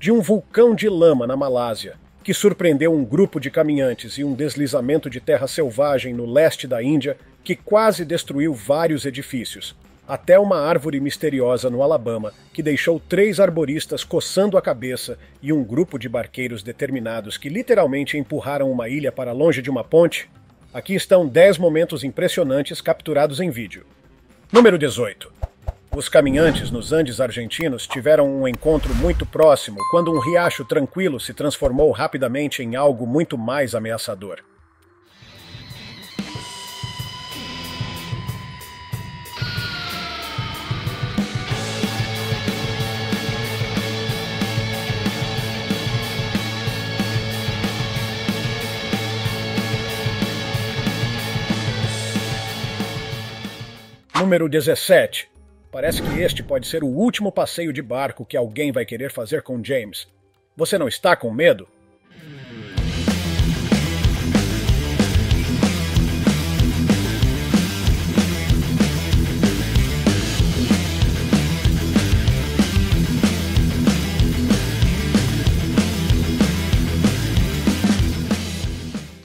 de um vulcão de lama na Malásia, que surpreendeu um grupo de caminhantes e um deslizamento de terra selvagem no leste da Índia que quase destruiu vários edifícios, até uma árvore misteriosa no Alabama que deixou três arboristas coçando a cabeça e um grupo de barqueiros determinados que literalmente empurraram uma ilha para longe de uma ponte? Aqui estão 10 momentos impressionantes capturados em vídeo. Número 18. Os caminhantes nos Andes argentinos tiveram um encontro muito próximo quando um riacho tranquilo se transformou rapidamente em algo muito mais ameaçador. Número 17. Parece que este pode ser o último passeio de barco que alguém vai querer fazer com James. Você não está com medo?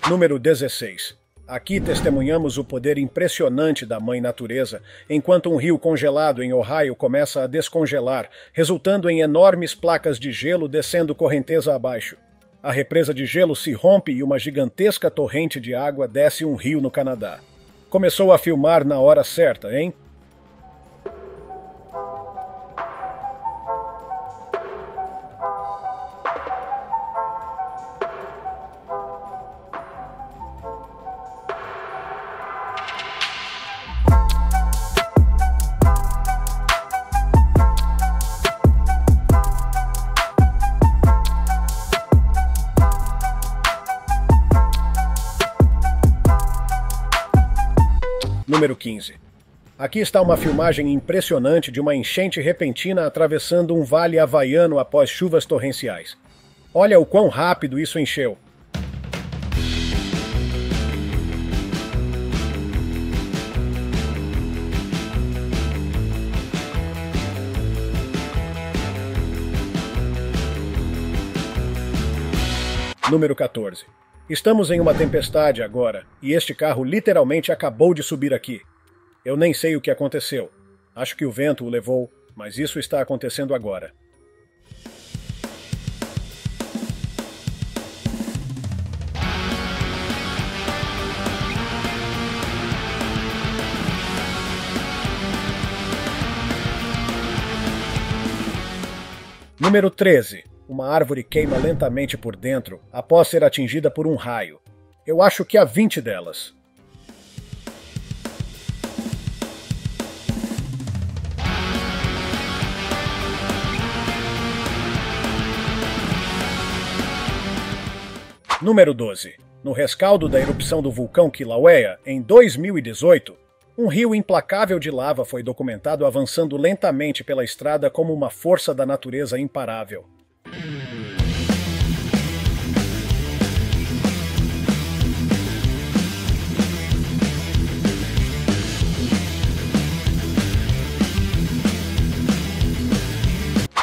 Número 16. Aqui testemunhamos o poder impressionante da Mãe Natureza, enquanto um rio congelado em Ohio começa a descongelar, resultando em enormes placas de gelo descendo correnteza abaixo. A represa de gelo se rompe e uma gigantesca torrente de água desce um rio no Canadá. Começou a filmar na hora certa, hein? Aqui está uma filmagem impressionante de uma enchente repentina atravessando um vale havaiano após chuvas torrenciais. Olha o quão rápido isso encheu. Número 14. Estamos em uma tempestade agora, e este carro literalmente acabou de subir aqui. Eu nem sei o que aconteceu. Acho que o vento o levou, mas isso está acontecendo agora. Número 13. Uma árvore queima lentamente por dentro após ser atingida por um raio. Eu acho que há 20 delas. Número 12. No rescaldo da erupção do vulcão Kilauea, em 2018, um rio implacável de lava foi documentado avançando lentamente pela estrada como uma força da natureza imparável.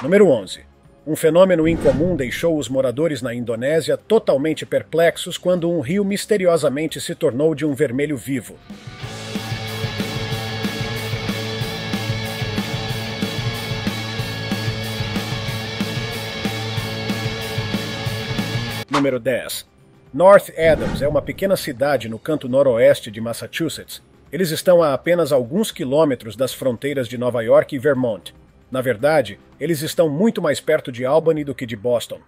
Número 11. Um fenômeno incomum deixou os moradores na Indonésia totalmente perplexos quando um rio misteriosamente se tornou de um vermelho vivo. Número 10. North Adams é uma pequena cidade no canto noroeste de Massachusetts. Eles estão a apenas alguns quilômetros das fronteiras de Nova York e Vermont. Na verdade, eles estão muito mais perto de Albany do que de Boston.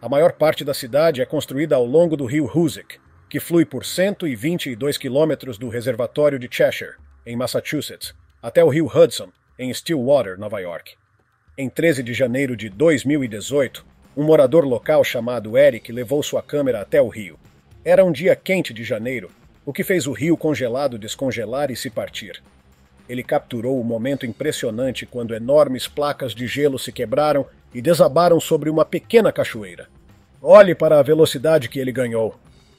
A maior parte da cidade é construída ao longo do rio Hoosick, que flui por 122 quilômetros do reservatório de Cheshire, em Massachusetts, até o rio Hudson, em Stillwater, Nova York. Em 13 de janeiro de 2018, um morador local chamado Eric levou sua câmera até o rio. Era um dia quente de janeiro, o que fez o rio congelado descongelar e se partir. Ele capturou o momento impressionante quando enormes placas de gelo se quebraram e desabaram sobre uma pequena cachoeira. Olhe para a velocidade que ele ganhou.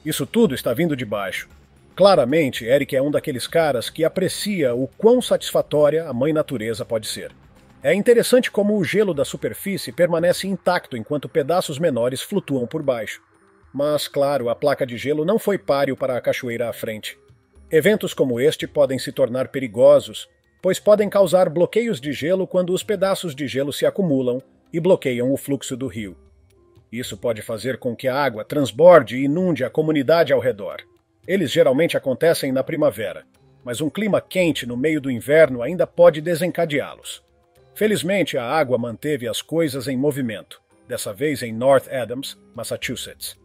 Isso tudo está vindo de baixo. Claramente, Eric é um daqueles caras que aprecia o quão satisfatória a mãe natureza pode ser. É interessante como o gelo da superfície permanece intacto enquanto pedaços menores flutuam por baixo. Mas, claro, a placa de gelo não foi páreo para a cachoeira à frente. Eventos como este podem se tornar perigosos, pois podem causar bloqueios de gelo quando os pedaços de gelo se acumulam e bloqueiam o fluxo do rio. Isso pode fazer com que a água transborde e inunde a comunidade ao redor. Eles geralmente acontecem na primavera, mas um clima quente no meio do inverno ainda pode desencadeá-los. Felizmente, a água manteve as coisas em movimento, dessa vez em North Adams, Massachusetts.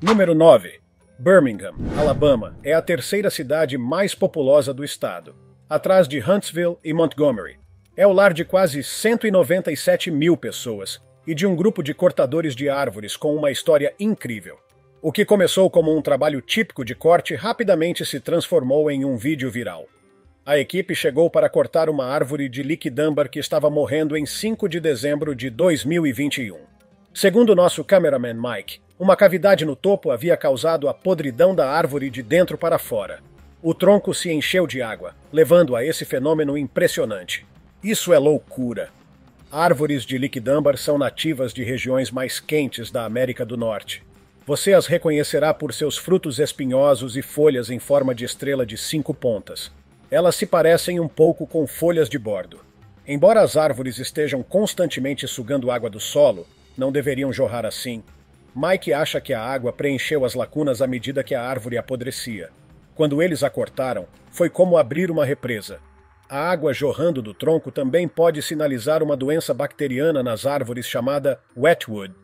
Número 9. Birmingham, Alabama, é a terceira cidade mais populosa do estado, atrás de Huntsville e Montgomery. É o lar de quase 197 mil pessoas e de um grupo de cortadores de árvores com uma história incrível. O que começou como um trabalho típico de corte rapidamente se transformou em um vídeo viral. A equipe chegou para cortar uma árvore de liquidâmbar que estava morrendo em 5 de dezembro de 2021. Segundo nosso cameraman Mike, uma cavidade no topo havia causado a podridão da árvore de dentro para fora. O tronco se encheu de água, levando a esse fenômeno impressionante. Isso é loucura. Árvores de liquidâmbar são nativas de regiões mais quentes da América do Norte. Você as reconhecerá por seus frutos espinhosos e folhas em forma de estrela de cinco pontas. Elas se parecem um pouco com folhas de bordo. Embora as árvores estejam constantemente sugando água do solo, não deveriam jorrar assim, Mike acha que a água preencheu as lacunas à medida que a árvore apodrecia. Quando eles a cortaram, foi como abrir uma represa. A água jorrando do tronco também pode sinalizar uma doença bacteriana nas árvores chamada wetwood.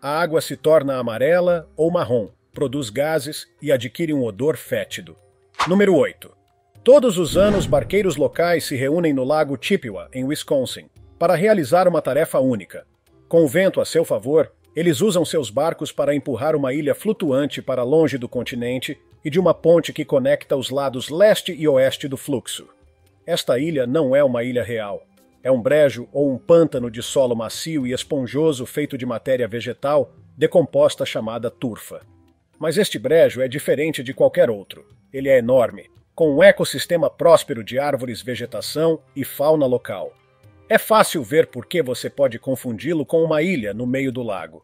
A água se torna amarela ou marrom, produz gases e adquire um odor fétido. Número 8. Todos os anos, barqueiros locais se reúnem no lago Chippewa, em Wisconsin, para realizar uma tarefa única. Com o vento a seu favor, eles usam seus barcos para empurrar uma ilha flutuante para longe do continente e de uma ponte que conecta os lados leste e oeste do fluxo. Esta ilha não é uma ilha real. É um brejo ou um pântano de solo macio e esponjoso feito de matéria vegetal decomposta chamada turfa. Mas este brejo é diferente de qualquer outro. Ele é enorme, com um ecossistema próspero de árvores, vegetação e fauna local. É fácil ver por que você pode confundi-lo com uma ilha no meio do lago.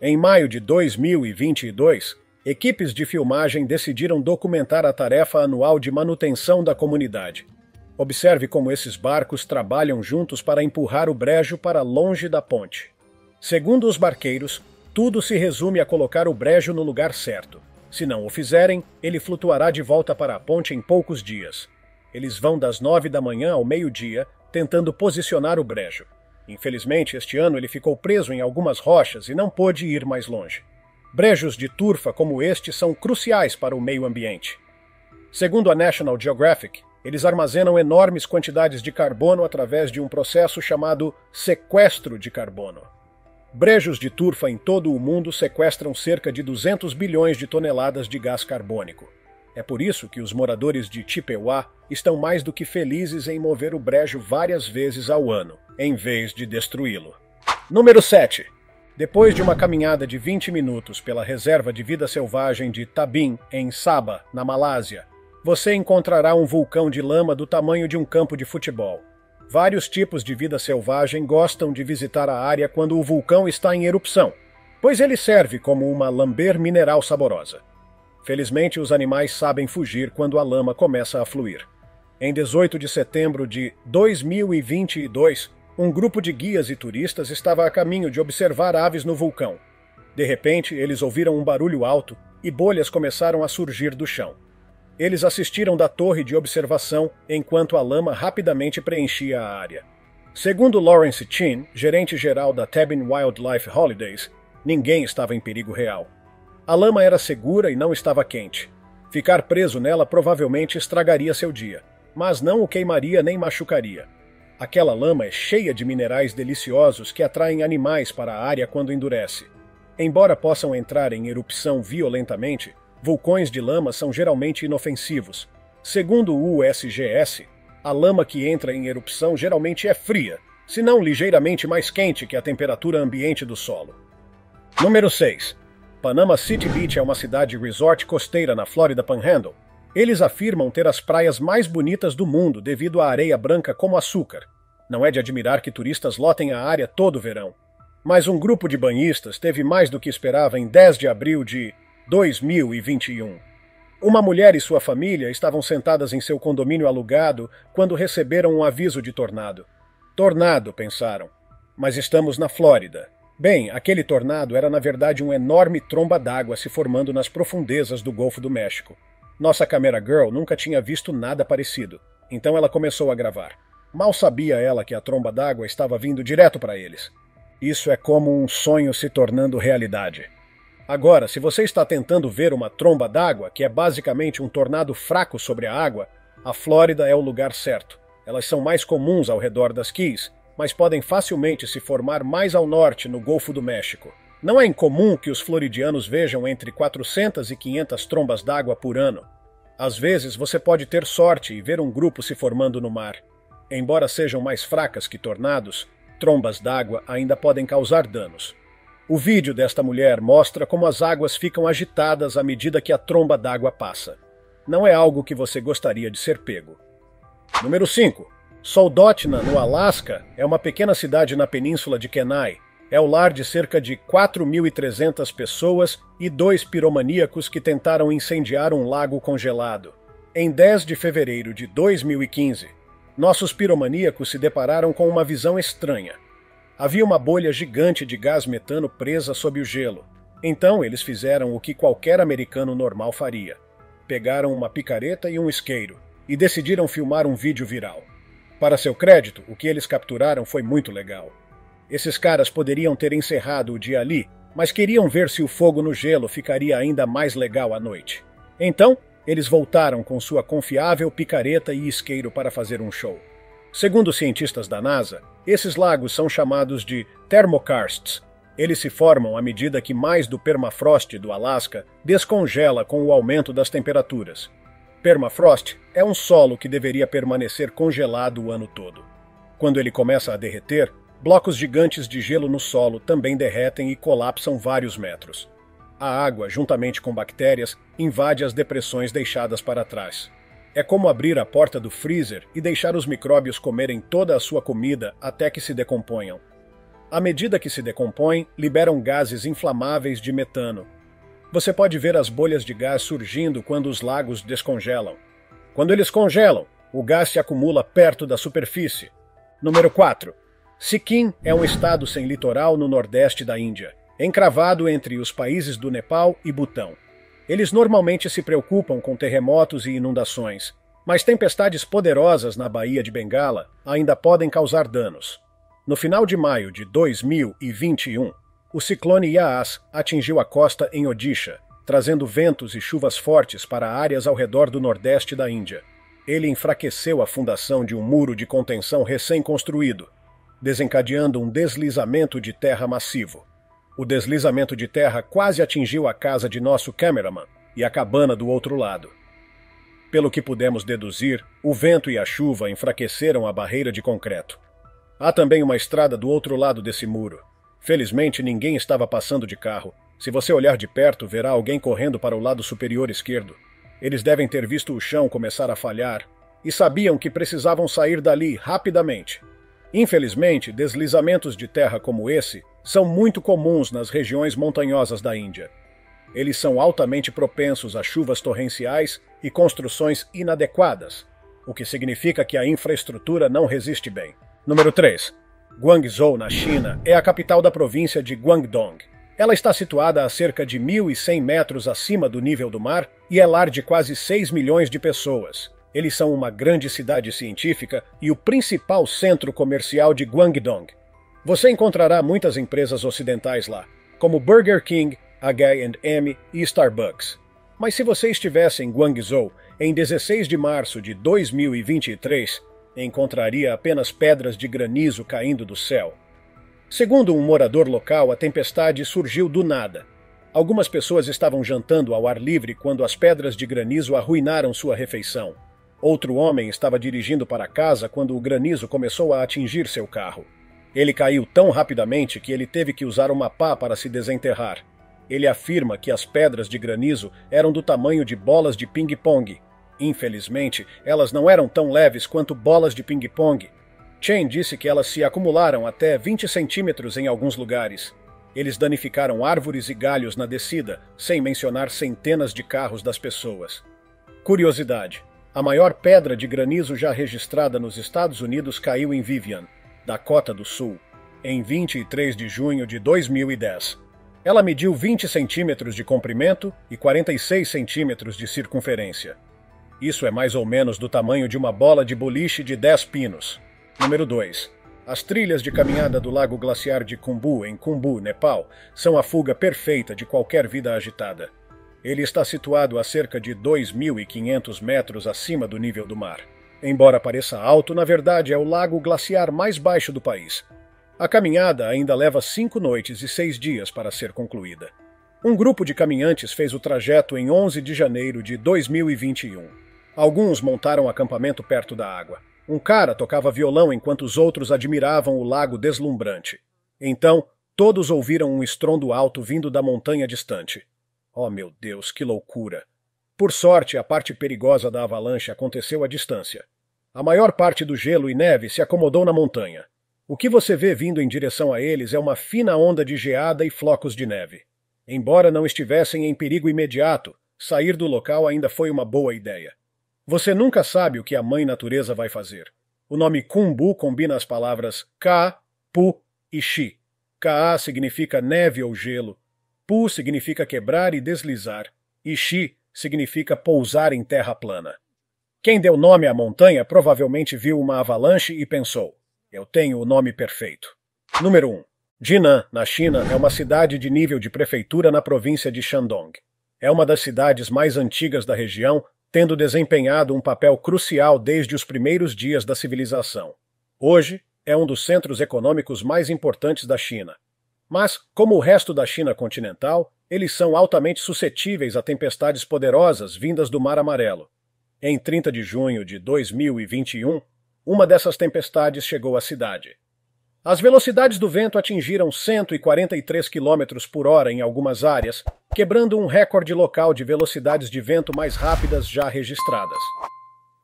Em maio de 2022, equipes de filmagem decidiram documentar a tarefa anual de manutenção da comunidade. Observe como esses barcos trabalham juntos para empurrar o brejo para longe da ponte. Segundo os barqueiros, tudo se resume a colocar o brejo no lugar certo. Se não o fizerem, ele flutuará de volta para a ponte em poucos dias. Eles vão das nove da manhã ao meio-dia tentando posicionar o brejo. Infelizmente, este ano ele ficou preso em algumas rochas e não pôde ir mais longe. Brejos de turfa como este são cruciais para o meio ambiente. Segundo a National Geographic, eles armazenam enormes quantidades de carbono através de um processo chamado sequestro de carbono. Brejos de turfa em todo o mundo sequestram cerca de 200 bilhões de toneladas de gás carbônico. É por isso que os moradores de Chippewa estão mais do que felizes em mover o brejo várias vezes ao ano, em vez de destruí-lo. Número 7. Depois de uma caminhada de 20 minutos pela reserva de vida selvagem de Tabin, em Sabah, na Malásia, você encontrará um vulcão de lama do tamanho de um campo de futebol. Vários tipos de vida selvagem gostam de visitar a área quando o vulcão está em erupção, pois ele serve como uma lamber mineral saborosa. Felizmente, os animais sabem fugir quando a lama começa a fluir. Em 18 de setembro de 2022, um grupo de guias e turistas estava a caminho de observar aves no vulcão. De repente, eles ouviram um barulho alto e bolhas começaram a surgir do chão. Eles assistiram da torre de observação enquanto a lama rapidamente preenchia a área. Segundo Lawrence Chin, gerente geral da Tabin Wildlife Holidays, ninguém estava em perigo real. A lama era segura e não estava quente. Ficar preso nela provavelmente estragaria seu dia, mas não o queimaria nem machucaria. Aquela lama é cheia de minerais deliciosos que atraem animais para a área quando endurece. Embora possam entrar em erupção violentamente, vulcões de lama são geralmente inofensivos. Segundo o USGS, a lama que entra em erupção geralmente é fria, se não ligeiramente mais quente que a temperatura ambiente do solo. Número 6. Panama City Beach é uma cidade resort costeira na Flórida Panhandle. Eles afirmam ter as praias mais bonitas do mundo devido à areia branca como açúcar. Não é de admirar que turistas lotem a área todo o verão. Mas um grupo de banhistas teve mais do que esperava em 10 de abril de 2021. Uma mulher e sua família estavam sentadas em seu condomínio alugado quando receberam um aviso de tornado. Tornado, pensaram. Mas estamos na Flórida. Bem, aquele tornado era na verdade um enorme tromba d'água se formando nas profundezas do Golfo do México. Nossa câmera girl nunca tinha visto nada parecido, então ela começou a gravar. Mal sabia ela que a tromba d'água estava vindo direto para eles. Isso é como um sonho se tornando realidade. Agora, se você está tentando ver uma tromba d'água, que é basicamente um tornado fraco sobre a água, a Flórida é o lugar certo. Elas são mais comuns ao redor das Keys, mas podem facilmente se formar mais ao norte, no Golfo do México. Não é incomum que os floridianos vejam entre 400 e 500 trombas d'água por ano. Às vezes você pode ter sorte e ver um grupo se formando no mar. Embora sejam mais fracas que tornados, trombas d'água ainda podem causar danos. O vídeo desta mulher mostra como as águas ficam agitadas à medida que a tromba d'água passa. Não é algo que você gostaria de ser pego. Número 5. Soldotna, no Alasca, é uma pequena cidade na península de Kenai. É o lar de cerca de 4.300 pessoas e dois piromaníacos que tentaram incendiar um lago congelado. Em 10 de fevereiro de 2015, nossos piromaníacos se depararam com uma visão estranha. Havia uma bolha gigante de gás metano presa sob o gelo. Então eles fizeram o que qualquer americano normal faria: pegaram uma picareta e um isqueiro e decidiram filmar um vídeo viral. Para seu crédito, o que eles capturaram foi muito legal. Esses caras poderiam ter encerrado o dia ali, mas queriam ver se o fogo no gelo ficaria ainda mais legal à noite. Então, eles voltaram com sua confiável picareta e isqueiro para fazer um show. Segundo cientistas da NASA, esses lagos são chamados de thermokarsts. Eles se formam à medida que mais do permafrost do Alasca descongela com o aumento das temperaturas. Permafrost é um solo que deveria permanecer congelado o ano todo. Quando ele começa a derreter, blocos gigantes de gelo no solo também derretem e colapsam vários metros. A água, juntamente com bactérias, invade as depressões deixadas para trás. É como abrir a porta do freezer e deixar os micróbios comerem toda a sua comida até que se decomponham. À medida que se decompõem, liberam gases inflamáveis de metano. Você pode ver as bolhas de gás surgindo quando os lagos descongelam. Quando eles congelam, o gás se acumula perto da superfície. Número 4. Sikkim é um estado sem litoral no nordeste da Índia, encravado entre os países do Nepal e Butão. Eles normalmente se preocupam com terremotos e inundações, mas tempestades poderosas na Baía de Bengala ainda podem causar danos. No final de maio de 2021, o ciclone Yaas atingiu a costa em Odisha, trazendo ventos e chuvas fortes para áreas ao redor do nordeste da Índia. Ele enfraqueceu a fundação de um muro de contenção recém-construído, desencadeando um deslizamento de terra massivo. O deslizamento de terra quase atingiu a casa de nosso cameraman e a cabana do outro lado. Pelo que pudemos deduzir, o vento e a chuva enfraqueceram a barreira de concreto. Há também uma estrada do outro lado desse muro. Felizmente, ninguém estava passando de carro. Se você olhar de perto, verá alguém correndo para o lado superior esquerdo. Eles devem ter visto o chão começar a falhar e sabiam que precisavam sair dali rapidamente. Infelizmente, deslizamentos de terra como esse são muito comuns nas regiões montanhosas da Índia. Eles são altamente propensos a chuvas torrenciais e construções inadequadas, o que significa que a infraestrutura não resiste bem. Número 3. Guangzhou, na China, é a capital da província de Guangdong. Ela está situada a cerca de 1.100 metros acima do nível do mar e é lar de quase 6 milhões de pessoas. Eles são uma grande cidade científica e o principal centro comercial de Guangdong, você encontrará muitas empresas ocidentais lá, como Burger King, H&M e Starbucks. Mas se você estivesse em Guangzhou em 16 de março de 2023, encontraria apenas pedras de granizo caindo do céu. Segundo um morador local, a tempestade surgiu do nada. Algumas pessoas estavam jantando ao ar livre quando as pedras de granizo arruinaram sua refeição. Outro homem estava dirigindo para casa quando o granizo começou a atingir seu carro. Ele caiu tão rapidamente que ele teve que usar uma pá para se desenterrar. Ele afirma que as pedras de granizo eram do tamanho de bolas de ping-pong. Infelizmente, elas não eram tão leves quanto bolas de ping-pong. Chen disse que elas se acumularam até 20 centímetros em alguns lugares. Eles danificaram árvores e galhos na descida, sem mencionar centenas de carros das pessoas. Curiosidade: a maior pedra de granizo já registrada nos Estados Unidos caiu em Vivian, Dakota do Sul, em 23 de junho de 2010. Ela mediu 20 centímetros de comprimento e 46 centímetros de circunferência. Isso é mais ou menos do tamanho de uma bola de boliche de 10 pinos. Número 2. As trilhas de caminhada do lago glaciar de Khumbu, em Khumbu, Nepal, são a fuga perfeita de qualquer vida agitada. Ele está situado a cerca de 2.500 metros acima do nível do mar. Embora pareça alto, na verdade é o lago glaciar mais baixo do país. A caminhada ainda leva cinco noites e seis dias para ser concluída. Um grupo de caminhantes fez o trajeto em 11 de janeiro de 2021. Alguns montaram acampamento perto da água. Um cara tocava violão enquanto os outros admiravam o lago deslumbrante. Então, todos ouviram um estrondo alto vindo da montanha distante. Oh, meu Deus, que loucura! Por sorte, a parte perigosa da avalanche aconteceu à distância. A maior parte do gelo e neve se acomodou na montanha. O que você vê vindo em direção a eles é uma fina onda de geada e flocos de neve. Embora não estivessem em perigo imediato, sair do local ainda foi uma boa ideia. Você nunca sabe o que a mãe natureza vai fazer. O nome Kumbu combina as palavras Ka, Pu e Shi. Ka significa neve ou gelo, Pu significa quebrar e deslizar, e Shi significa pousar em terra plana. Quem deu nome à montanha provavelmente viu uma avalanche e pensou: eu tenho o nome perfeito. Número 1. Jinan, na China, é uma cidade de nível de prefeitura na província de Shandong. É uma das cidades mais antigas da região, tendo desempenhado um papel crucial desde os primeiros dias da civilização. Hoje, é um dos centros econômicos mais importantes da China. Mas, como o resto da China continental, eles são altamente suscetíveis a tempestades poderosas vindas do Mar Amarelo. Em 30 de junho de 2021, uma dessas tempestades chegou à cidade. As velocidades do vento atingiram 143 km por hora em algumas áreas, quebrando um recorde local de velocidades de vento mais rápidas já registradas.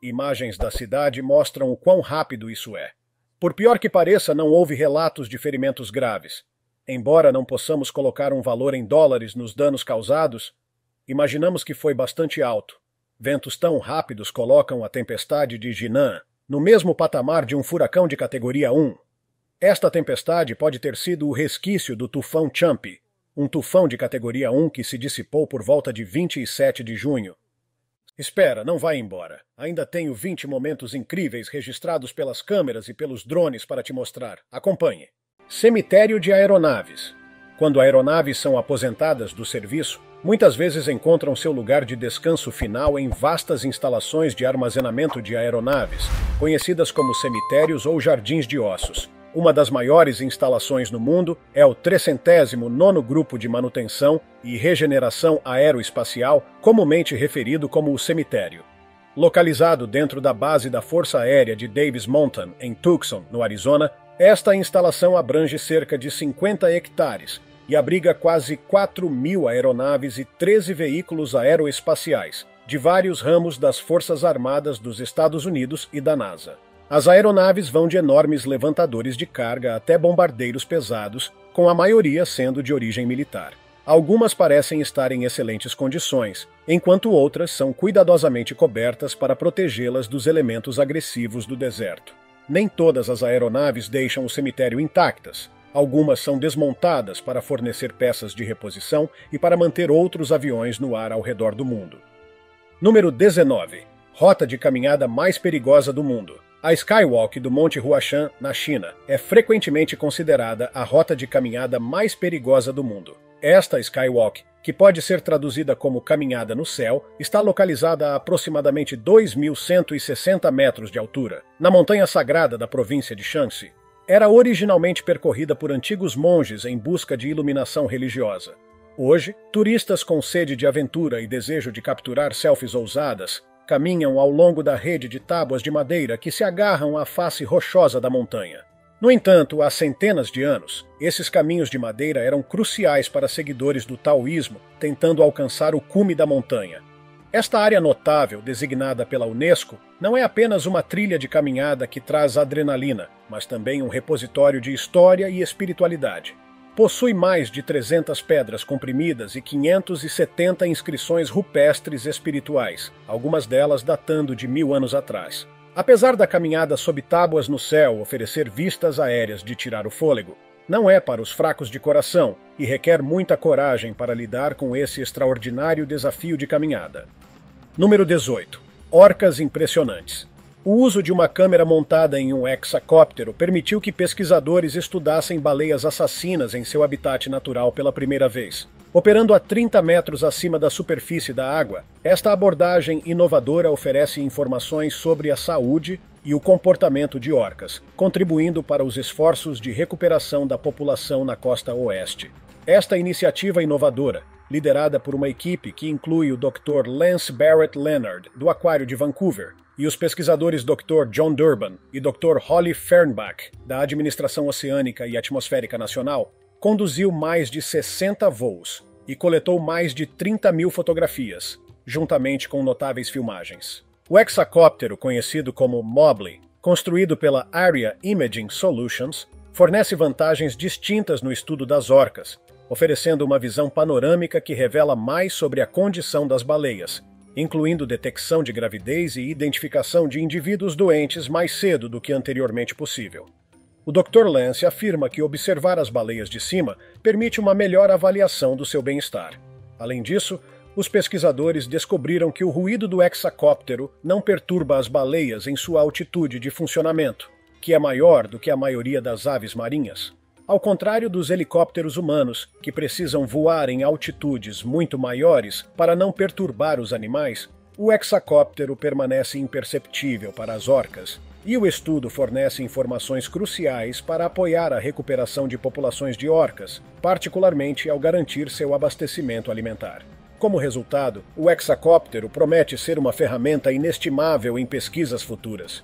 Imagens da cidade mostram o quão rápido isso é. Por pior que pareça, não houve relatos de ferimentos graves. Embora não possamos colocar um valor em dólares nos danos causados, imaginamos que foi bastante alto. Ventos tão rápidos colocam a tempestade de Jinan no mesmo patamar de um furacão de categoria 1, esta tempestade pode ter sido o resquício do tufão Champi, um tufão de categoria 1 que se dissipou por volta de 27 de junho. Espera, não vai embora. Ainda tenho 20 momentos incríveis registrados pelas câmeras e pelos drones para te mostrar. Acompanhe. Cemitério de aeronaves. Quando aeronaves são aposentadas do serviço, muitas vezes encontram seu lugar de descanso final em vastas instalações de armazenamento de aeronaves, conhecidas como cemitérios ou jardins de ossos. Uma das maiores instalações no mundo é o 309 Grupo de Manutenção e Regeneração Aeroespacial, comumente referido como o cemitério. Localizado dentro da base da Força Aérea de Davis Mountain, em Tucson, no Arizona, esta instalação abrange cerca de 50 hectares e abriga quase 4 mil aeronaves e 13 veículos aeroespaciais, de vários ramos das Forças Armadas dos Estados Unidos e da NASA. As aeronaves vão de enormes levantadores de carga até bombardeiros pesados, com a maioria sendo de origem militar. Algumas parecem estar em excelentes condições, enquanto outras são cuidadosamente cobertas para protegê-las dos elementos agressivos do deserto. Nem todas as aeronaves deixam o cemitério intactas. Algumas são desmontadas para fornecer peças de reposição e para manter outros aviões no ar ao redor do mundo. Número 19. Rota de caminhada mais perigosa do mundo. A Skywalk do Monte Huashan, na China, é frequentemente considerada a rota de caminhada mais perigosa do mundo. Esta Skywalk, que pode ser traduzida como caminhada no céu, está localizada a aproximadamente 2.160 metros de altura, na montanha sagrada da província de Shanxi. Era originalmente percorrida por antigos monges em busca de iluminação religiosa. Hoje, turistas com sede de aventura e desejo de capturar selfies ousadas caminham ao longo da rede de tábuas de madeira que se agarram à face rochosa da montanha. No entanto, há centenas de anos, esses caminhos de madeira eram cruciais para seguidores do taoísmo tentando alcançar o cume da montanha. Esta área notável, designada pela Unesco, não é apenas uma trilha de caminhada que traz adrenalina, mas também um repositório de história e espiritualidade. Possui mais de 300 pedras comprimidas e 570 inscrições rupestres espirituais, algumas delas datando de mil anos atrás. Apesar da caminhada sob tábuas no céu oferecer vistas aéreas de tirar o fôlego, não é para os fracos de coração e requer muita coragem para lidar com esse extraordinário desafio de caminhada. Número 18. Orcas impressionantes. O uso de uma câmera montada em um hexacóptero permitiu que pesquisadores estudassem baleias assassinas em seu habitat natural pela primeira vez. Operando a 30 metros acima da superfície da água, esta abordagem inovadora oferece informações sobre a saúde e o comportamento de orcas, contribuindo para os esforços de recuperação da população na costa oeste. Esta iniciativa inovadora, liderada por uma equipe que inclui o Dr. Lance Barrett Leonard, do Aquário de Vancouver, e os pesquisadores Dr. John Durban e Dr. Holly Fernbach, da Administração Oceânica e Atmosférica Nacional, conduziu mais de 60 voos e coletou mais de 30 mil fotografias, juntamente com notáveis filmagens. O hexacóptero, conhecido como Mobley, construído pela Area Imaging Solutions, fornece vantagens distintas no estudo das orcas, oferecendo uma visão panorâmica que revela mais sobre a condição das baleias incluindo detecção de gravidez e identificação de indivíduos doentes mais cedo do que anteriormente possível. O Dr. Lance afirma que observar as baleias de cima permite uma melhor avaliação do seu bem-estar. Além disso, os pesquisadores descobriram que o ruído do hexacóptero não perturba as baleias em sua altitude de funcionamento, que é maior do que a maioria das aves marinhas. Ao contrário dos helicópteros humanos, que precisam voar em altitudes muito maiores para não perturbar os animais, o hexacóptero permanece imperceptível para as orcas, e o estudo fornece informações cruciais para apoiar a recuperação de populações de orcas, particularmente ao garantir seu abastecimento alimentar. Como resultado, o hexacóptero promete ser uma ferramenta inestimável em pesquisas futuras.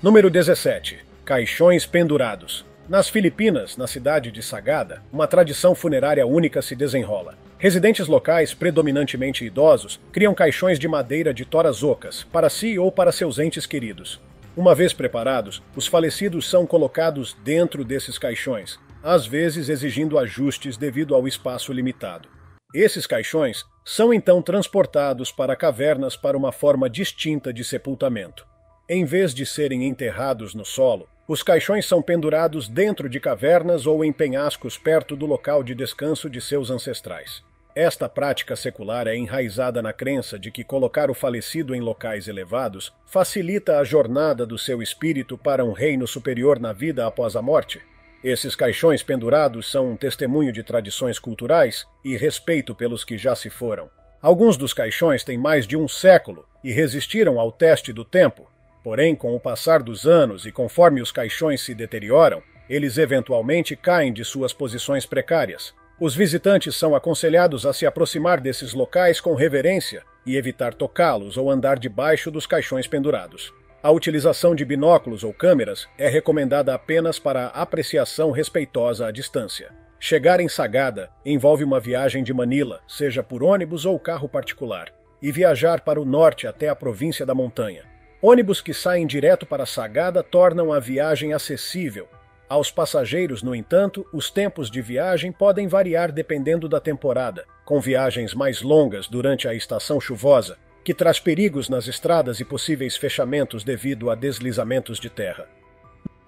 Número 17. Caixões pendurados. Nas Filipinas, na cidade de Sagada, uma tradição funerária única se desenrola. Residentes locais, predominantemente idosos, criam caixões de madeira de toras ocas, para si ou para seus entes queridos. Uma vez preparados, os falecidos são colocados dentro desses caixões, às vezes exigindo ajustes devido ao espaço limitado. Esses caixões são então transportados para cavernas para uma forma distinta de sepultamento. Em vez de serem enterrados no solo, os caixões são pendurados dentro de cavernas ou em penhascos perto do local de descanso de seus ancestrais. Esta prática secular é enraizada na crença de que colocar o falecido em locais elevados facilita a jornada do seu espírito para um reino superior na vida após a morte. Esses caixões pendurados são um testemunho de tradições culturais e respeito pelos que já se foram. Alguns dos caixões têm mais de um século e resistiram ao teste do tempo, Porém, com o passar dos anos e conforme os caixões se deterioram, eles eventualmente caem de suas posições precárias. Os visitantes são aconselhados a se aproximar desses locais com reverência e evitar tocá-los ou andar debaixo dos caixões pendurados. A utilização de binóculos ou câmeras é recomendada apenas para apreciação respeitosa à distância. Chegar em Sagada envolve uma viagem de Manila, seja por ônibus ou carro particular, e viajar para o norte até a província da montanha. Ônibus que saem direto para Sagada tornam a viagem acessível. Aos passageiros, no entanto, os tempos de viagem podem variar dependendo da temporada, com viagens mais longas durante a estação chuvosa, que traz perigos nas estradas e possíveis fechamentos devido a deslizamentos de terra.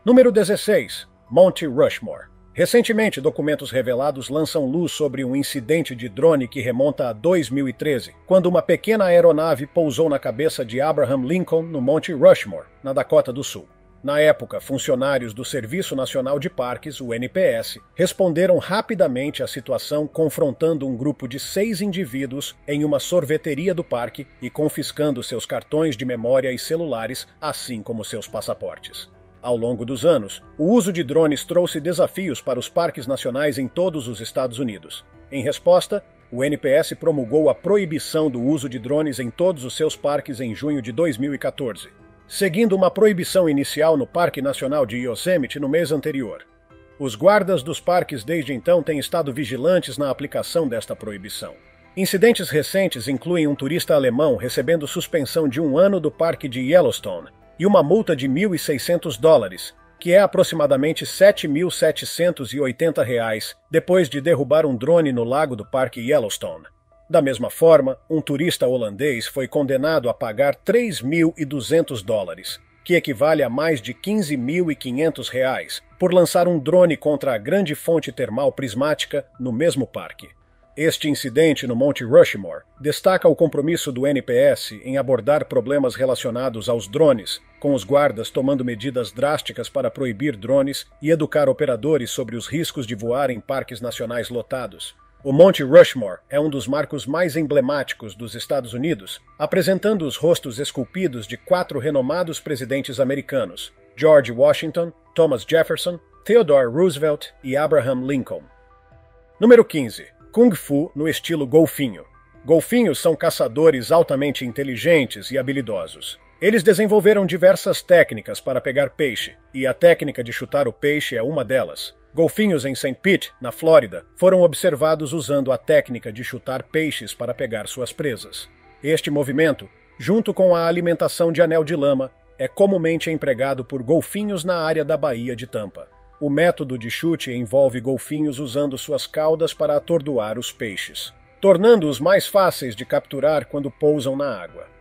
Número 16. Monte Rushmore. Recentemente, documentos revelados lançam luz sobre um incidente de drone que remonta a 2013, quando uma pequena aeronave pousou na cabeça de Abraham Lincoln no Monte Rushmore, na Dakota do Sul. Na época, funcionários do Serviço Nacional de Parques, o NPS, responderam rapidamente à situação confrontando um grupo de seis indivíduos em uma sorveteria do parque e confiscando seus cartões de memória e celulares, assim como seus passaportes. Ao longo dos anos, o uso de drones trouxe desafios para os parques nacionais em todos os Estados Unidos. Em resposta, o NPS promulgou a proibição do uso de drones em todos os seus parques em junho de 2014, seguindo uma proibição inicial no Parque Nacional de Yosemite no mês anterior. Os guardas dos parques desde então têm estado vigilantes na aplicação desta proibição. Incidentes recentes incluem um turista alemão recebendo suspensão de um ano do parque de Yellowstone e uma multa de 1.600 dólares, que é aproximadamente 7.780 reais, depois de derrubar um drone no lago do Parque Yellowstone. Da mesma forma, um turista holandês foi condenado a pagar 3.200 dólares, que equivale a mais de 15.500 reais, por lançar um drone contra a grande fonte termal prismática no mesmo parque. Este incidente no Monte Rushmore destaca o compromisso do NPS em abordar problemas relacionados aos drones, com os guardas tomando medidas drásticas para proibir drones e educar operadores sobre os riscos de voar em parques nacionais lotados. O Monte Rushmore é um dos marcos mais emblemáticos dos Estados Unidos, apresentando os rostos esculpidos de quatro renomados presidentes americanos: George Washington, Thomas Jefferson, Theodore Roosevelt e Abraham Lincoln. Número 15. Kung Fu no estilo golfinho. Golfinhos são caçadores altamente inteligentes e habilidosos. Eles desenvolveram diversas técnicas para pegar peixe, e a técnica de chutar o peixe é uma delas. Golfinhos em St. Pete, na Flórida, foram observados usando a técnica de chutar peixes para pegar suas presas. Este movimento, junto com a alimentação de anel de lama, é comumente empregado por golfinhos na área da Baía de Tampa. O método de chute envolve golfinhos usando suas caudas para atordoar os peixes, tornando-os mais fáceis de capturar quando pousam na água.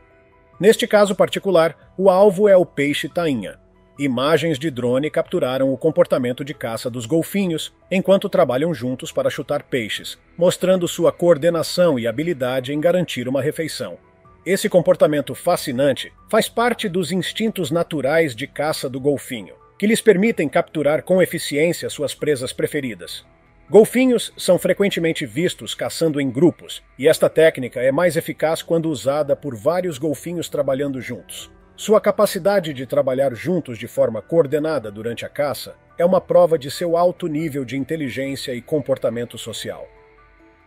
Neste caso particular, o alvo é o peixe tainha. Imagens de drone capturaram o comportamento de caça dos golfinhos enquanto trabalham juntos para chutar peixes, mostrando sua coordenação e habilidade em garantir uma refeição. Esse comportamento fascinante faz parte dos instintos naturais de caça do golfinho que lhes permitem capturar com eficiência suas presas preferidas. Golfinhos são frequentemente vistos caçando em grupos, e esta técnica é mais eficaz quando usada por vários golfinhos trabalhando juntos. Sua capacidade de trabalhar juntos de forma coordenada durante a caça é uma prova de seu alto nível de inteligência e comportamento social.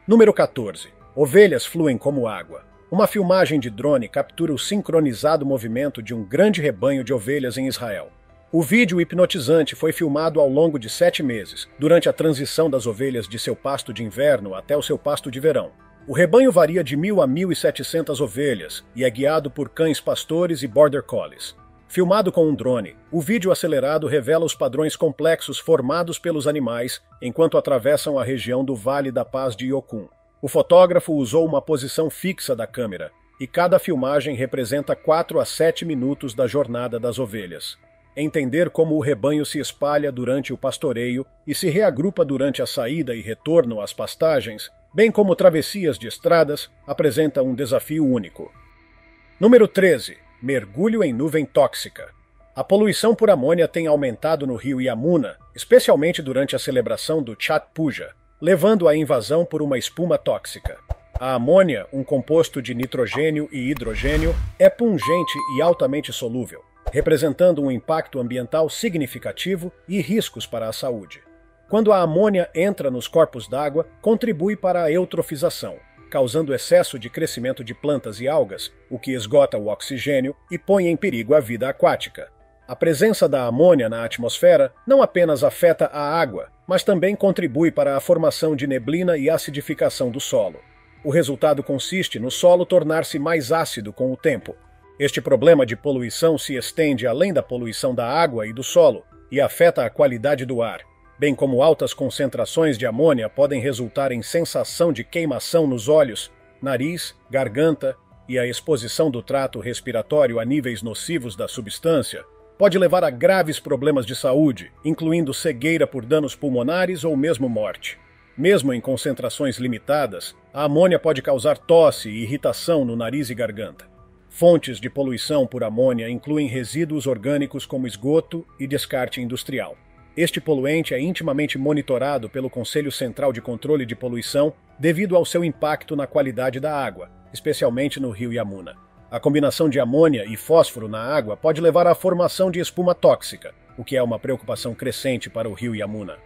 Número 14. Ovelhas fluem como água. Uma filmagem de drone captura o sincronizado movimento de um grande rebanho de ovelhas em Israel. O vídeo hipnotizante foi filmado ao longo de sete meses, durante a transição das ovelhas de seu pasto de inverno até o seu pasto de verão. O rebanho varia de mil a mil e setecentas ovelhas e é guiado por cães pastores e border collies. Filmado com um drone, o vídeo acelerado revela os padrões complexos formados pelos animais enquanto atravessam a região do Vale da Paz de Yokun. O fotógrafo usou uma posição fixa da câmera, e cada filmagem representa 4 a 7 minutos da jornada das ovelhas entender como o rebanho se espalha durante o pastoreio e se reagrupa durante a saída e retorno às pastagens, bem como travessias de estradas, apresenta um desafio único. Número 13. Mergulho em nuvem tóxica. A poluição por amônia tem aumentado no rio Yamuna, especialmente durante a celebração do Chat Puja, levando à invasão por uma espuma tóxica. A amônia, um composto de nitrogênio e hidrogênio, é pungente e altamente solúvel representando um impacto ambiental significativo e riscos para a saúde. Quando a amônia entra nos corpos d'água, contribui para a eutrofização, causando excesso de crescimento de plantas e algas, o que esgota o oxigênio e põe em perigo a vida aquática. A presença da amônia na atmosfera não apenas afeta a água, mas também contribui para a formação de neblina e acidificação do solo. O resultado consiste no solo tornar-se mais ácido com o tempo, este problema de poluição se estende além da poluição da água e do solo e afeta a qualidade do ar, bem como altas concentrações de amônia podem resultar em sensação de queimação nos olhos, nariz, garganta e a exposição do trato respiratório a níveis nocivos da substância pode levar a graves problemas de saúde, incluindo cegueira por danos pulmonares ou mesmo morte. Mesmo em concentrações limitadas, a amônia pode causar tosse e irritação no nariz e garganta. Fontes de poluição por amônia incluem resíduos orgânicos como esgoto e descarte industrial. Este poluente é intimamente monitorado pelo Conselho Central de Controle de Poluição devido ao seu impacto na qualidade da água, especialmente no rio Yamuna. A combinação de amônia e fósforo na água pode levar à formação de espuma tóxica, o que é uma preocupação crescente para o rio Yamuna.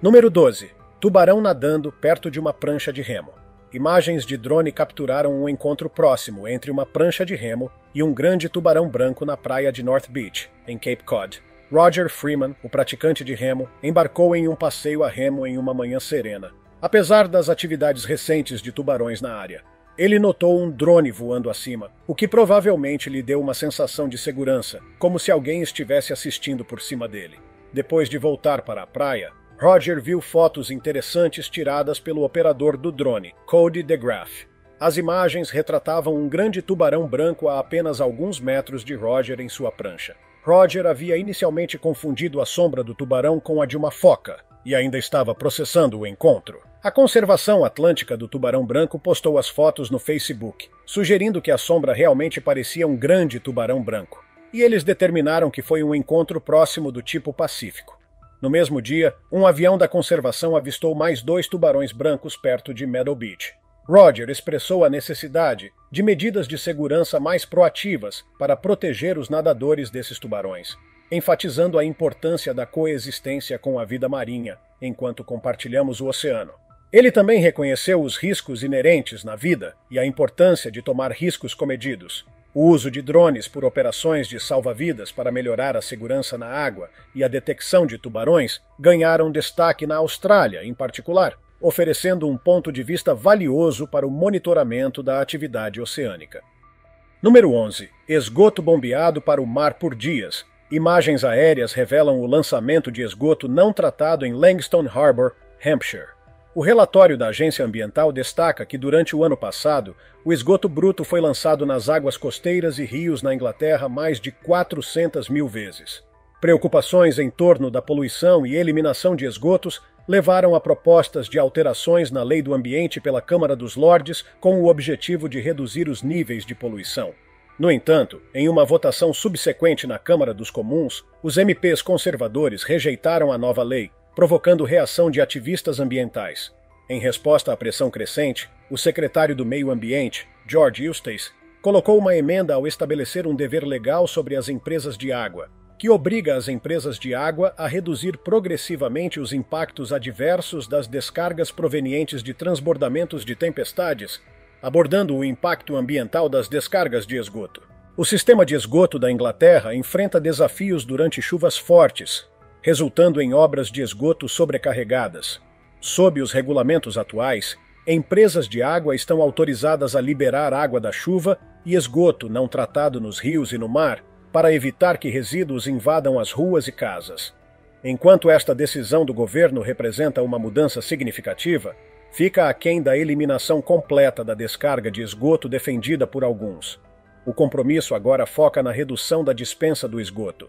Número 12. Tubarão nadando perto de uma prancha de remo. Imagens de drone capturaram um encontro próximo entre uma prancha de remo e um grande tubarão branco na praia de North Beach, em Cape Cod. Roger Freeman, o praticante de remo, embarcou em um passeio a remo em uma manhã serena. apesar das atividades recentes de tubarões na área. Ele notou um drone voando acima, o que provavelmente lhe deu uma sensação de segurança, como se alguém estivesse assistindo por cima dele. Depois de voltar para a praia, Roger viu fotos interessantes tiradas pelo operador do drone, Cody DeGraff. As imagens retratavam um grande tubarão branco a apenas alguns metros de Roger em sua prancha. Roger havia inicialmente confundido a sombra do tubarão com a de uma foca e ainda estava processando o encontro. A Conservação Atlântica do Tubarão Branco postou as fotos no Facebook, sugerindo que a sombra realmente parecia um grande tubarão branco. E eles determinaram que foi um encontro próximo do tipo Pacífico. No mesmo dia, um avião da conservação avistou mais dois tubarões brancos perto de Meadow Beach. Roger expressou a necessidade de medidas de segurança mais proativas para proteger os nadadores desses tubarões, enfatizando a importância da coexistência com a vida marinha enquanto compartilhamos o oceano. Ele também reconheceu os riscos inerentes na vida e a importância de tomar riscos comedidos. O uso de drones por operações de salva-vidas para melhorar a segurança na água e a detecção de tubarões ganharam destaque na Austrália, em particular, oferecendo um ponto de vista valioso para o monitoramento da atividade oceânica. Número 11. Esgoto bombeado para o mar por dias. Imagens aéreas revelam o lançamento de esgoto não tratado em Langston Harbor, Hampshire. O relatório da Agência Ambiental destaca que durante o ano passado, o esgoto bruto foi lançado nas águas costeiras e rios na Inglaterra mais de 400 mil vezes. Preocupações em torno da poluição e eliminação de esgotos levaram a propostas de alterações na Lei do Ambiente pela Câmara dos Lordes com o objetivo de reduzir os níveis de poluição. No entanto, em uma votação subsequente na Câmara dos Comuns, os MPs conservadores rejeitaram a nova lei, provocando reação de ativistas ambientais. Em resposta à pressão crescente, o secretário do Meio Ambiente, George Eustace, colocou uma emenda ao estabelecer um dever legal sobre as empresas de água, que obriga as empresas de água a reduzir progressivamente os impactos adversos das descargas provenientes de transbordamentos de tempestades, abordando o impacto ambiental das descargas de esgoto. O sistema de esgoto da Inglaterra enfrenta desafios durante chuvas fortes, resultando em obras de esgoto sobrecarregadas. Sob os regulamentos atuais, empresas de água estão autorizadas a liberar água da chuva e esgoto não tratado nos rios e no mar para evitar que resíduos invadam as ruas e casas. Enquanto esta decisão do governo representa uma mudança significativa, fica aquém da eliminação completa da descarga de esgoto defendida por alguns. O compromisso agora foca na redução da dispensa do esgoto.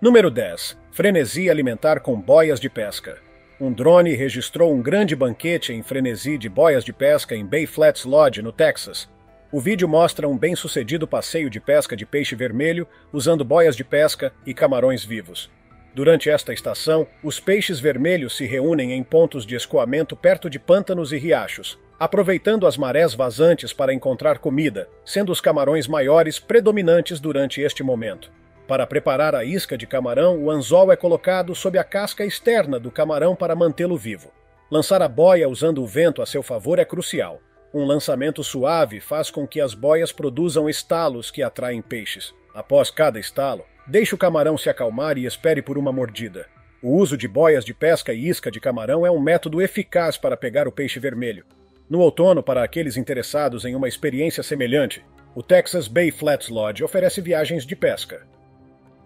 Número 10. Frenesi alimentar com boias de pesca. Um drone registrou um grande banquete em frenesi de boias de pesca em Bay Flats Lodge, no Texas, o vídeo mostra um bem-sucedido passeio de pesca de peixe vermelho usando boias de pesca e camarões vivos. Durante esta estação, os peixes vermelhos se reúnem em pontos de escoamento perto de pântanos e riachos, aproveitando as marés vazantes para encontrar comida, sendo os camarões maiores predominantes durante este momento. Para preparar a isca de camarão, o anzol é colocado sob a casca externa do camarão para mantê-lo vivo. Lançar a boia usando o vento a seu favor é crucial. Um lançamento suave faz com que as boias produzam estalos que atraem peixes. Após cada estalo, deixe o camarão se acalmar e espere por uma mordida. O uso de boias de pesca e isca de camarão é um método eficaz para pegar o peixe vermelho. No outono, para aqueles interessados em uma experiência semelhante, o Texas Bay Flats Lodge oferece viagens de pesca.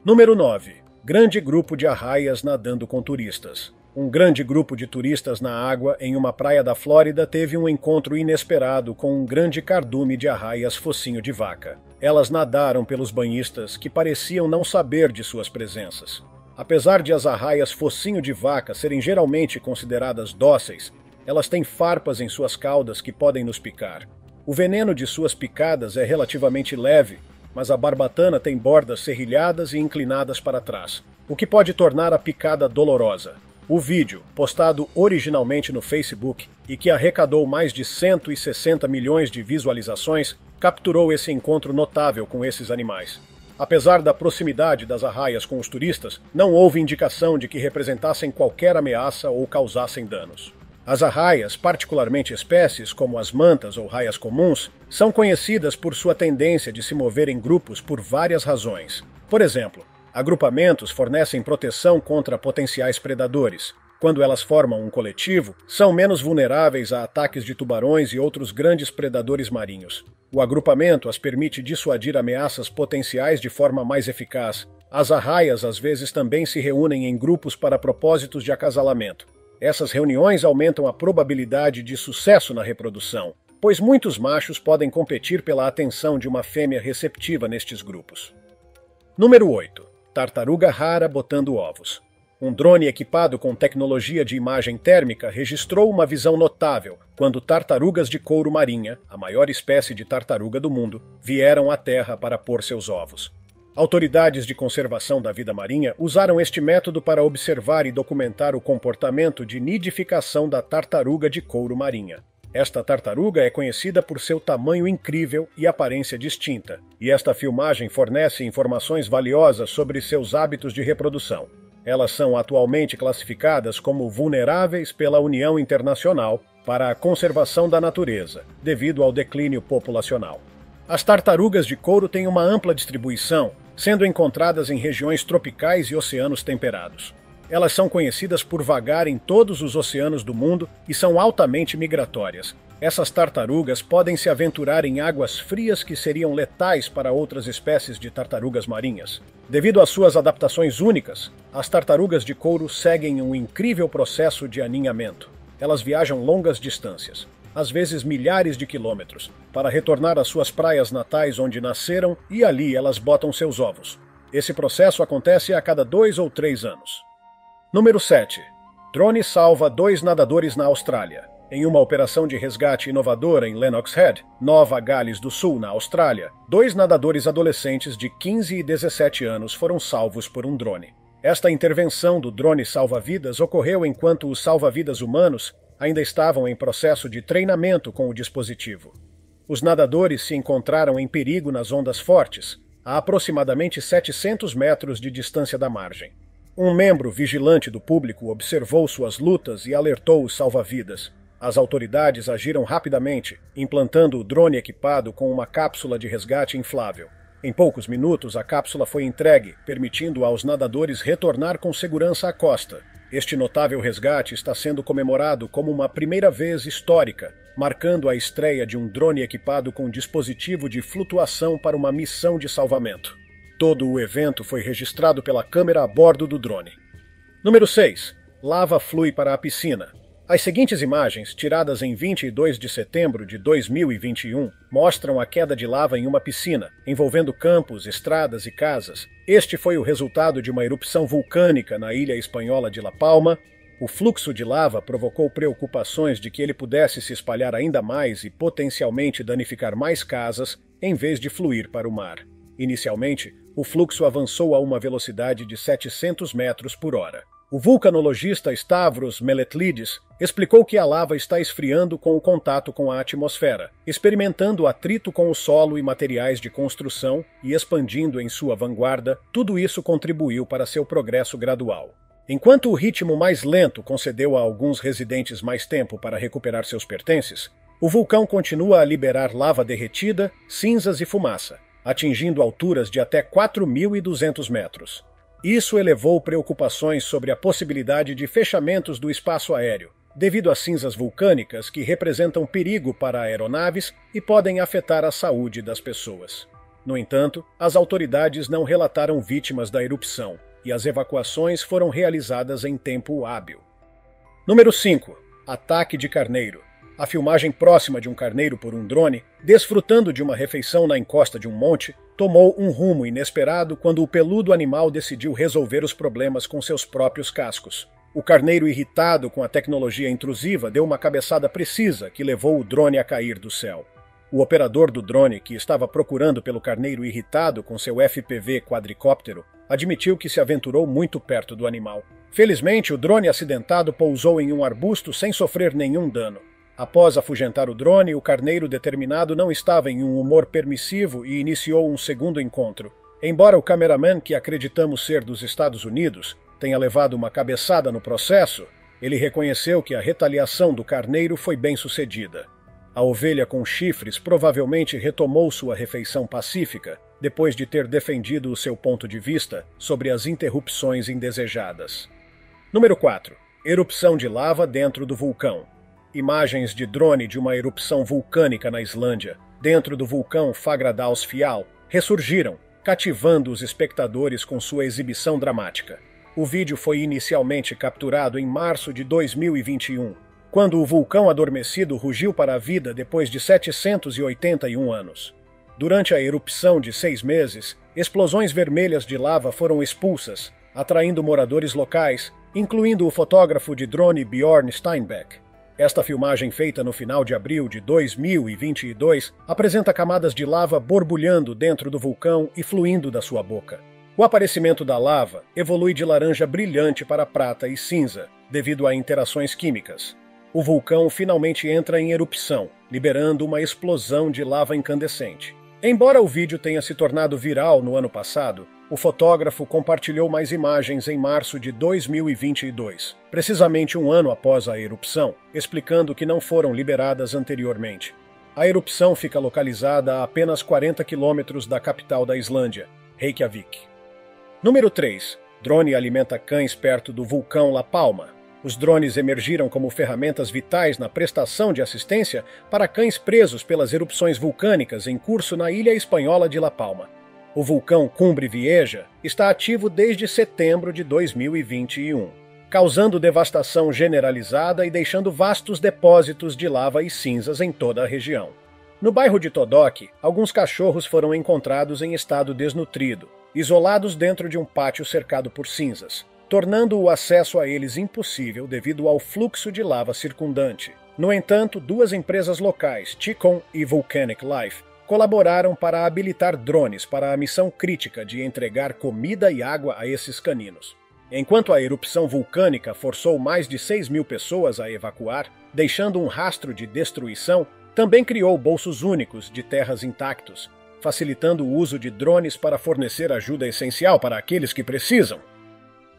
Número 9. Grande grupo de arraias nadando com turistas. Um grande grupo de turistas na água em uma praia da Flórida teve um encontro inesperado com um grande cardume de arraias focinho de vaca. Elas nadaram pelos banhistas que pareciam não saber de suas presenças. Apesar de as arraias focinho de vaca serem geralmente consideradas dóceis, elas têm farpas em suas caudas que podem nos picar. O veneno de suas picadas é relativamente leve, mas a barbatana tem bordas serrilhadas e inclinadas para trás, o que pode tornar a picada dolorosa. O vídeo, postado originalmente no Facebook e que arrecadou mais de 160 milhões de visualizações, capturou esse encontro notável com esses animais. Apesar da proximidade das arraias com os turistas, não houve indicação de que representassem qualquer ameaça ou causassem danos. As arraias, particularmente espécies como as mantas ou raias comuns, são conhecidas por sua tendência de se mover em grupos por várias razões. Por exemplo, Agrupamentos fornecem proteção contra potenciais predadores. Quando elas formam um coletivo, são menos vulneráveis a ataques de tubarões e outros grandes predadores marinhos. O agrupamento as permite dissuadir ameaças potenciais de forma mais eficaz. As arraias às vezes também se reúnem em grupos para propósitos de acasalamento. Essas reuniões aumentam a probabilidade de sucesso na reprodução, pois muitos machos podem competir pela atenção de uma fêmea receptiva nestes grupos. Número 8. Tartaruga rara botando ovos. Um drone equipado com tecnologia de imagem térmica registrou uma visão notável quando tartarugas de couro marinha, a maior espécie de tartaruga do mundo, vieram à Terra para pôr seus ovos. Autoridades de conservação da vida marinha usaram este método para observar e documentar o comportamento de nidificação da tartaruga de couro marinha. Esta tartaruga é conhecida por seu tamanho incrível e aparência distinta, e esta filmagem fornece informações valiosas sobre seus hábitos de reprodução. Elas são atualmente classificadas como vulneráveis pela União Internacional para a Conservação da Natureza, devido ao declínio populacional. As tartarugas de couro têm uma ampla distribuição, sendo encontradas em regiões tropicais e oceanos temperados. Elas são conhecidas por vagar em todos os oceanos do mundo e são altamente migratórias, essas tartarugas podem se aventurar em águas frias que seriam letais para outras espécies de tartarugas marinhas. Devido às suas adaptações únicas, as tartarugas de couro seguem um incrível processo de aninhamento. Elas viajam longas distâncias, às vezes milhares de quilômetros, para retornar às suas praias natais onde nasceram e ali elas botam seus ovos. Esse processo acontece a cada dois ou três anos. Número 7. Drone salva dois nadadores na Austrália. Em uma operação de resgate inovadora em Lennox Head, Nova Gales do Sul, na Austrália, dois nadadores adolescentes de 15 e 17 anos foram salvos por um drone. Esta intervenção do drone salva-vidas ocorreu enquanto os salva-vidas humanos ainda estavam em processo de treinamento com o dispositivo. Os nadadores se encontraram em perigo nas ondas fortes, a aproximadamente 700 metros de distância da margem. Um membro vigilante do público observou suas lutas e alertou os salva-vidas, as autoridades agiram rapidamente, implantando o drone equipado com uma cápsula de resgate inflável. Em poucos minutos, a cápsula foi entregue, permitindo aos nadadores retornar com segurança à costa. Este notável resgate está sendo comemorado como uma primeira vez histórica, marcando a estreia de um drone equipado com dispositivo de flutuação para uma missão de salvamento. Todo o evento foi registrado pela câmera a bordo do drone. Número 6. Lava flui para a piscina. As seguintes imagens, tiradas em 22 de setembro de 2021, mostram a queda de lava em uma piscina, envolvendo campos, estradas e casas. Este foi o resultado de uma erupção vulcânica na ilha espanhola de La Palma. O fluxo de lava provocou preocupações de que ele pudesse se espalhar ainda mais e potencialmente danificar mais casas, em vez de fluir para o mar. Inicialmente, o fluxo avançou a uma velocidade de 700 metros por hora. O vulcanologista Stavros Meletlides explicou que a lava está esfriando com o contato com a atmosfera, experimentando atrito com o solo e materiais de construção e expandindo em sua vanguarda, tudo isso contribuiu para seu progresso gradual. Enquanto o ritmo mais lento concedeu a alguns residentes mais tempo para recuperar seus pertences, o vulcão continua a liberar lava derretida, cinzas e fumaça, atingindo alturas de até 4.200 metros. Isso elevou preocupações sobre a possibilidade de fechamentos do espaço aéreo, devido às cinzas vulcânicas que representam perigo para aeronaves e podem afetar a saúde das pessoas. No entanto, as autoridades não relataram vítimas da erupção e as evacuações foram realizadas em tempo hábil. Número 5. Ataque de carneiro. A filmagem próxima de um carneiro por um drone, desfrutando de uma refeição na encosta de um monte, tomou um rumo inesperado quando o peludo animal decidiu resolver os problemas com seus próprios cascos. O carneiro, irritado com a tecnologia intrusiva, deu uma cabeçada precisa que levou o drone a cair do céu. O operador do drone, que estava procurando pelo carneiro irritado com seu FPV quadricóptero, admitiu que se aventurou muito perto do animal. Felizmente, o drone acidentado pousou em um arbusto sem sofrer nenhum dano. Após afugentar o drone, o carneiro determinado não estava em um humor permissivo e iniciou um segundo encontro. Embora o cameraman, que acreditamos ser dos Estados Unidos, tenha levado uma cabeçada no processo, ele reconheceu que a retaliação do carneiro foi bem sucedida. A ovelha com chifres provavelmente retomou sua refeição pacífica depois de ter defendido o seu ponto de vista sobre as interrupções indesejadas. Número 4. Erupção de lava dentro do vulcão. Imagens de drone de uma erupção vulcânica na Islândia, dentro do vulcão Fagradalsfjall, ressurgiram, cativando os espectadores com sua exibição dramática. O vídeo foi inicialmente capturado em março de 2021, quando o vulcão adormecido rugiu para a vida depois de 781 anos. Durante a erupção de seis meses, explosões vermelhas de lava foram expulsas, atraindo moradores locais, incluindo o fotógrafo de drone Bjorn Steinbeck. Esta filmagem, feita no final de abril de 2022, apresenta camadas de lava borbulhando dentro do vulcão e fluindo da sua boca. O aparecimento da lava evolui de laranja brilhante para prata e cinza, devido a interações químicas. O vulcão finalmente entra em erupção, liberando uma explosão de lava incandescente. Embora o vídeo tenha se tornado viral no ano passado, o fotógrafo compartilhou mais imagens em março de 2022, precisamente um ano após a erupção, explicando que não foram liberadas anteriormente. A erupção fica localizada a apenas 40 quilômetros da capital da Islândia, Reykjavik. Número 3. Drone alimenta cães perto do vulcão La Palma. Os drones emergiram como ferramentas vitais na prestação de assistência para cães presos pelas erupções vulcânicas em curso na ilha espanhola de La Palma. O vulcão Cumbre Vieja está ativo desde setembro de 2021, causando devastação generalizada e deixando vastos depósitos de lava e cinzas em toda a região. No bairro de Todok, alguns cachorros foram encontrados em estado desnutrido, isolados dentro de um pátio cercado por cinzas tornando o acesso a eles impossível devido ao fluxo de lava circundante. No entanto, duas empresas locais, Ticon e Volcanic Life, colaboraram para habilitar drones para a missão crítica de entregar comida e água a esses caninos. Enquanto a erupção vulcânica forçou mais de 6 mil pessoas a evacuar, deixando um rastro de destruição, também criou bolsos únicos de terras intactos, facilitando o uso de drones para fornecer ajuda essencial para aqueles que precisam.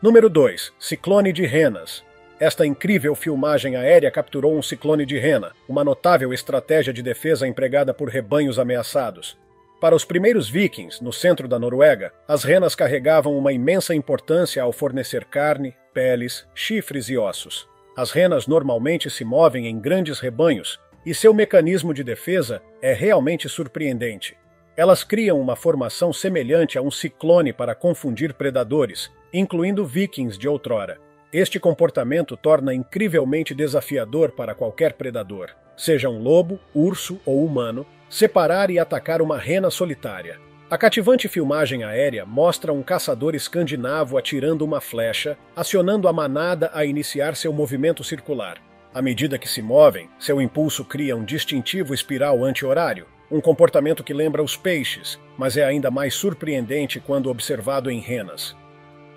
Número 2. Ciclone de renas. Esta incrível filmagem aérea capturou um ciclone de rena, uma notável estratégia de defesa empregada por rebanhos ameaçados. Para os primeiros vikings, no centro da Noruega, as renas carregavam uma imensa importância ao fornecer carne, peles, chifres e ossos. As renas normalmente se movem em grandes rebanhos, e seu mecanismo de defesa é realmente surpreendente. Elas criam uma formação semelhante a um ciclone para confundir predadores, incluindo vikings de outrora. Este comportamento torna incrivelmente desafiador para qualquer predador, seja um lobo, urso ou humano, separar e atacar uma rena solitária. A cativante filmagem aérea mostra um caçador escandinavo atirando uma flecha, acionando a manada a iniciar seu movimento circular. À medida que se movem, seu impulso cria um distintivo espiral anti-horário, um comportamento que lembra os peixes, mas é ainda mais surpreendente quando observado em renas.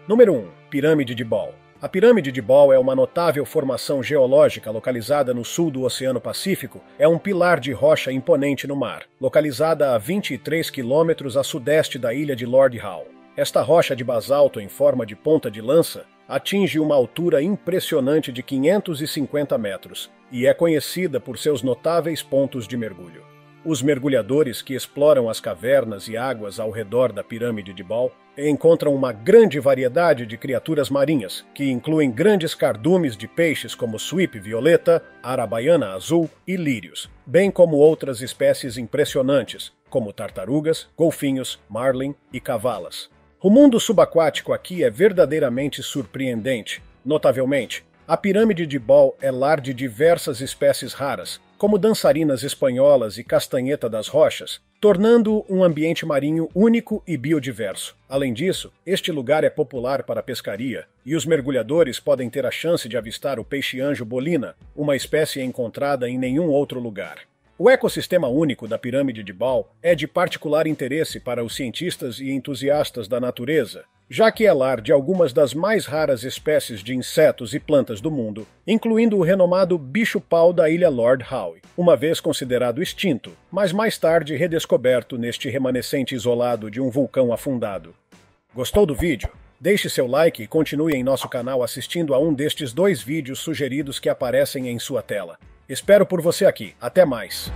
Número 1. Pirâmide de Ball. A pirâmide de Ball é uma notável formação geológica localizada no sul do Oceano Pacífico. É um pilar de rocha imponente no mar, localizada a 23 quilômetros a sudeste da ilha de Lord Howe. Esta rocha de basalto em forma de ponta de lança atinge uma altura impressionante de 550 metros e é conhecida por seus notáveis pontos de mergulho. Os mergulhadores que exploram as cavernas e águas ao redor da pirâmide de Baal encontram uma grande variedade de criaturas marinhas, que incluem grandes cardumes de peixes como suípe violeta, arabaiana azul e lírios, bem como outras espécies impressionantes, como tartarugas, golfinhos, marlin e cavalas. O mundo subaquático aqui é verdadeiramente surpreendente. Notavelmente, a pirâmide de Baal é lar de diversas espécies raras, como dançarinas espanholas e castanheta das rochas, tornando um ambiente marinho único e biodiverso. Além disso, este lugar é popular para a pescaria e os mergulhadores podem ter a chance de avistar o peixe-anjo bolina, uma espécie encontrada em nenhum outro lugar. O ecossistema único da pirâmide de Baal é de particular interesse para os cientistas e entusiastas da natureza, já que é lar de algumas das mais raras espécies de insetos e plantas do mundo, incluindo o renomado bicho-pau da ilha Lord Howe, uma vez considerado extinto, mas mais tarde redescoberto neste remanescente isolado de um vulcão afundado. Gostou do vídeo? Deixe seu like e continue em nosso canal assistindo a um destes dois vídeos sugeridos que aparecem em sua tela. Espero por você aqui. Até mais!